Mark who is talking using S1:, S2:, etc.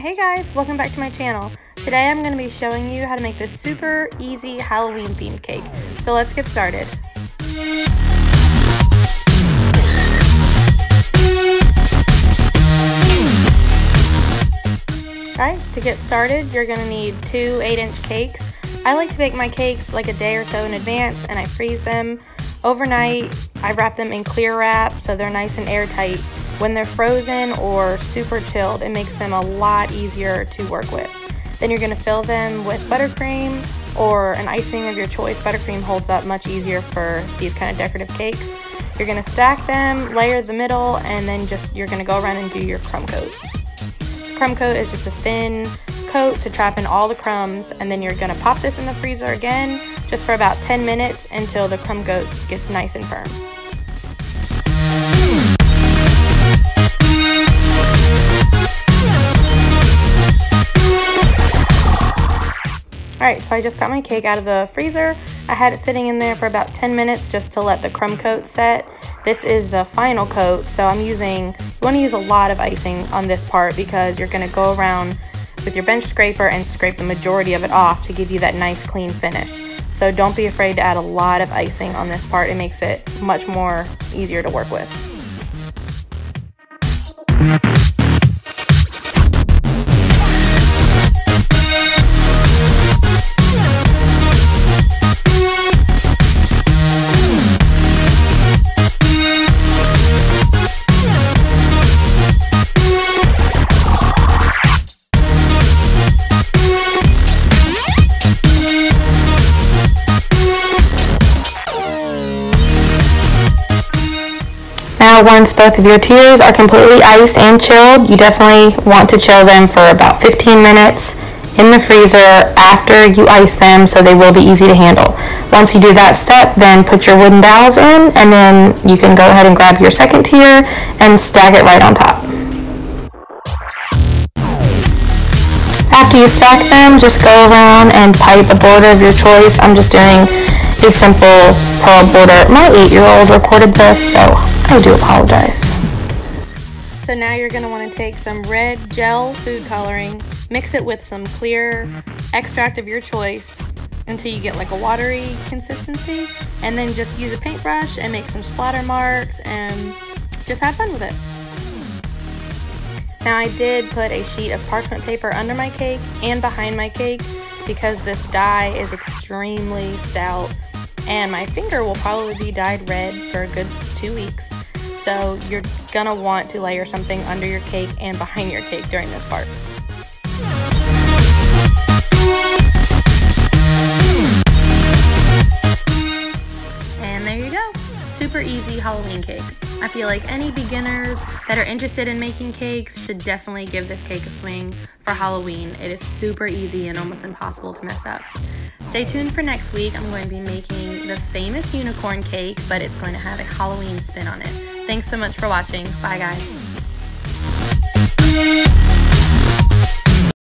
S1: Hey guys, welcome back to my channel. Today I'm going to be showing you how to make this super easy Halloween themed cake. So let's get started. Alright, to get started you're going to need two 8 inch cakes. I like to bake my cakes like a day or so in advance and I freeze them. Overnight I wrap them in clear wrap so they're nice and airtight when they're frozen or super chilled, it makes them a lot easier to work with. Then you're going to fill them with buttercream or an icing of your choice. Buttercream holds up much easier for these kind of decorative cakes. You're going to stack them, layer the middle, and then just you're going to go around and do your crumb coat. crumb coat is just a thin coat to trap in all the crumbs, and then you're going to pop this in the freezer again just for about 10 minutes until the crumb coat gets nice and firm. Alright, so I just got my cake out of the freezer. I had it sitting in there for about 10 minutes just to let the crumb coat set. This is the final coat, so I'm using, you want to use a lot of icing on this part because you're going to go around with your bench scraper and scrape the majority of it off to give you that nice clean finish. So don't be afraid to add a lot of icing on this part. It makes it much more easier to work with. Once both of your tiers are completely iced and chilled, you definitely want to chill them for about 15 minutes in the freezer after you ice them so they will be easy to handle. Once you do that step, then put your wooden dowels in and then you can go ahead and grab your second tier and stack it right on top. After you stack them, just go around and pipe a border of your choice. I'm just doing a simple pearl border. My eight-year-old recorded this, so I do apologize. So now you're going to want to take some red gel food coloring, mix it with some clear extract of your choice until you get like a watery consistency, and then just use a paintbrush and make some splatter marks and just have fun with it. Now I did put a sheet of parchment paper under my cake and behind my cake because this dye is extremely stout and my finger will probably be dyed red for a good two weeks. So you're gonna want to layer something under your cake and behind your cake during this part. And there you go. Super easy Halloween cake. I feel like any beginners that are interested in making cakes should definitely give this cake a swing for Halloween. It is super easy and almost impossible to mess up. Stay tuned for next week. I'm going to be making the famous unicorn cake, but it's going to have a Halloween spin on it. Thanks so much for watching. Bye, guys.